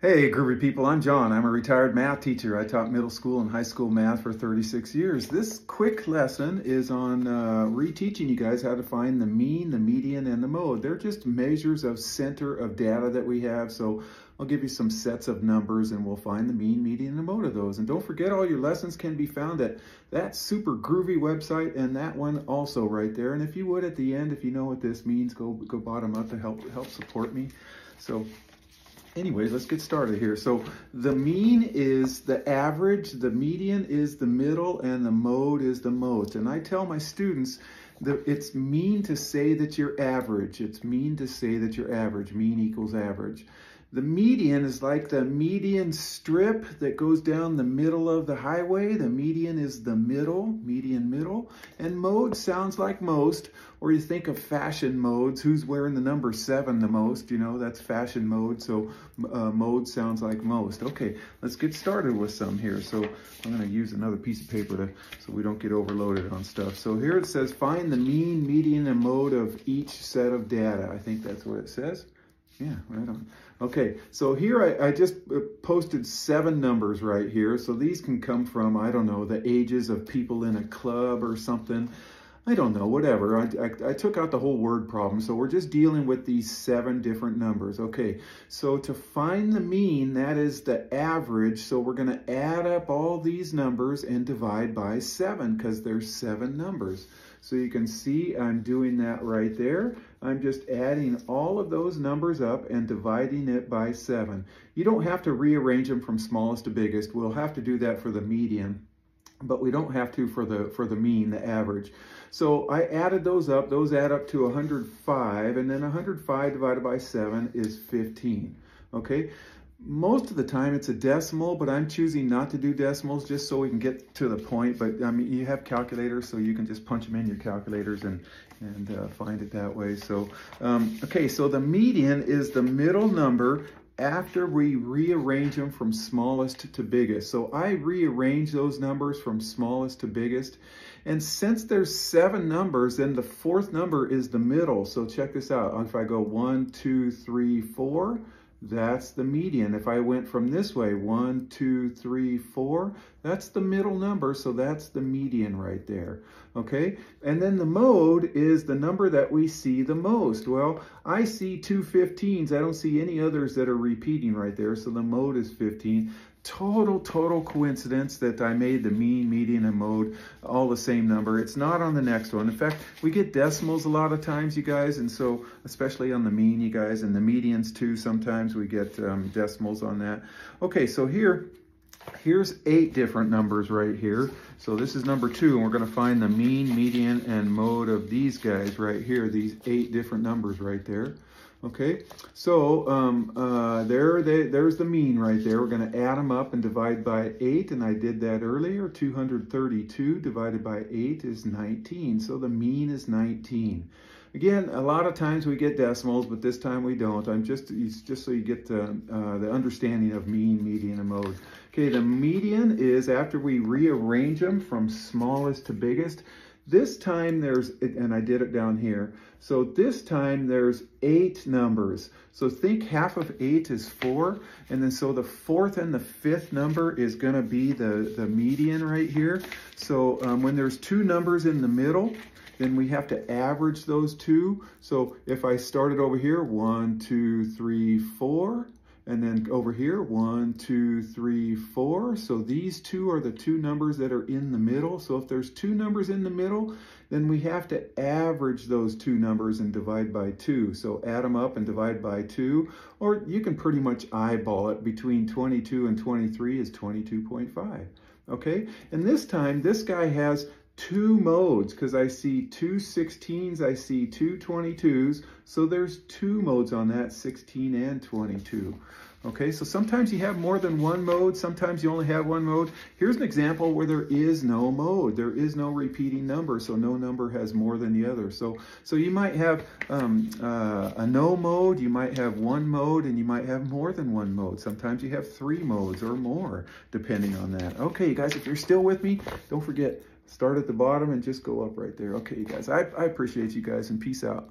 Hey, groovy people, I'm John. I'm a retired math teacher. I taught middle school and high school math for 36 years. This quick lesson is on uh, reteaching you guys how to find the mean, the median, and the mode. They're just measures of center of data that we have. So I'll give you some sets of numbers and we'll find the mean, median, and the mode of those. And don't forget all your lessons can be found at that super groovy website and that one also right there. And if you would at the end, if you know what this means, go, go bottom up to help, help support me. So anyways, let's get started here. So the mean is the average, the median is the middle, and the mode is the most. And I tell my students that it's mean to say that you're average. It's mean to say that you're average. Mean equals average. The median is like the median strip that goes down the middle of the highway. The median is the middle, median middle. And mode sounds like most, or you think of fashion modes. Who's wearing the number seven the most? You know, that's fashion mode. So uh, mode sounds like most. Okay, let's get started with some here. So I'm going to use another piece of paper to so we don't get overloaded on stuff. So here it says find the mean, median, and mode of each set of data. I think that's what it says. Yeah, right on. Okay, so here I, I, just uh, posted seven numbers right here. So these can come from, I don't know, the ages of people in a club or something. I don't know, whatever. I, I, I, took out the whole word problem. So we're just dealing with these seven different numbers. Okay, so to find the mean, that is the average. So we're going to add up all these numbers and divide by seven because there's seven numbers. So you can see I'm doing that right there. I'm just adding all of those numbers up and dividing it by seven. You don't have to rearrange them from smallest to biggest. We'll have to do that for the median but we don't have to for the for the mean, the average. So I added those up. Those add up to 105, and then 105 divided by 7 is 15. Okay, most of the time it's a decimal, but I'm choosing not to do decimals just so we can get to the point. But I mean, you have calculators, so you can just punch them in your calculators and and uh, find it that way. So, um, okay, so the median is the middle number after we rearrange them from smallest to biggest. So I rearrange those numbers from smallest to biggest. And since there's seven numbers, then the fourth number is the middle. So check this out. If I go one, two, three, four, that's the median. If I went from this way, one, two, three, four, that's the middle number, so that's the median right there, okay? And then the mode is the number that we see the most. Well, I see two 15s. I don't see any others that are repeating right there, so the mode is 15 total, total coincidence that I made the mean, median, and mode all the same number. It's not on the next one. In fact, we get decimals a lot of times, you guys, and so especially on the mean, you guys, and the medians too, sometimes we get um, decimals on that. Okay, so here, here's eight different numbers right here. So this is number two, and we're going to find the mean, median, and mode of these guys right here, these eight different numbers right there. Okay, so um, uh, there, they, there's the mean right there. We're going to add them up and divide by 8, and I did that earlier. 232 divided by 8 is 19, so the mean is 19. Again, a lot of times we get decimals, but this time we don't. I'm just just so you get the, uh, the understanding of mean, median, and mode. Okay, the median is after we rearrange them from smallest to biggest. This time there's, and I did it down here. So this time there's eight numbers. So think half of eight is four. And then so the fourth and the fifth number is gonna be the, the median right here. So um, when there's two numbers in the middle, then we have to average those two. So if I started over here, one, two, three, four, and then over here, one, two, three, four. So these two are the two numbers that are in the middle. So if there's two numbers in the middle, then we have to average those two numbers and divide by two. So add them up and divide by two, or you can pretty much eyeball it. Between 22 and 23 is 22.5. Okay, and this time, this guy has two modes because I see two 16s, I see two 22s. So there's two modes on that, 16 and 22. Okay, so sometimes you have more than one mode, sometimes you only have one mode. Here's an example where there is no mode. There is no repeating number, so no number has more than the other. So, so you might have um, uh, a no mode, you might have one mode, and you might have more than one mode. Sometimes you have three modes or more, depending on that. Okay, you guys, if you're still with me, don't forget, start at the bottom and just go up right there. Okay, you guys, I, I appreciate you guys and peace out.